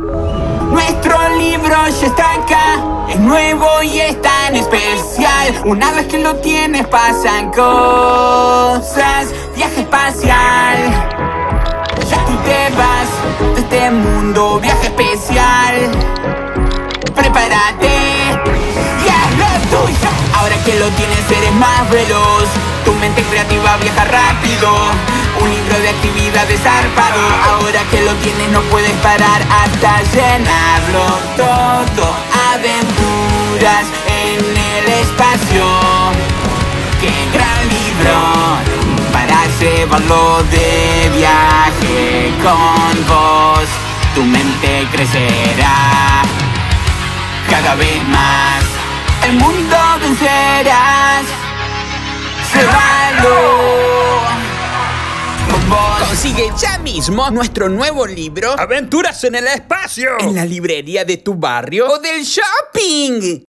Nuestro libro ya está acá, es nuevo y es tan especial. Una vez que lo tienes pasan cosas, viaje espacial. Ya tú te vas de este mundo, viaje especial. Prepárate, ya es lo tuyo. Ahora que lo tienes eres más veloz, tu mente creativa viaja rápido. Actividades zarpado Ahora que lo tienes no puedes parar hasta llenarlo todo. Aventuras en el espacio. Qué gran libro para llevarlo de viaje con vos. Tu mente crecerá cada vez más. El mundo vencerás Consigue ya mismo nuestro nuevo libro Aventuras en el espacio en la librería de tu barrio o del shopping.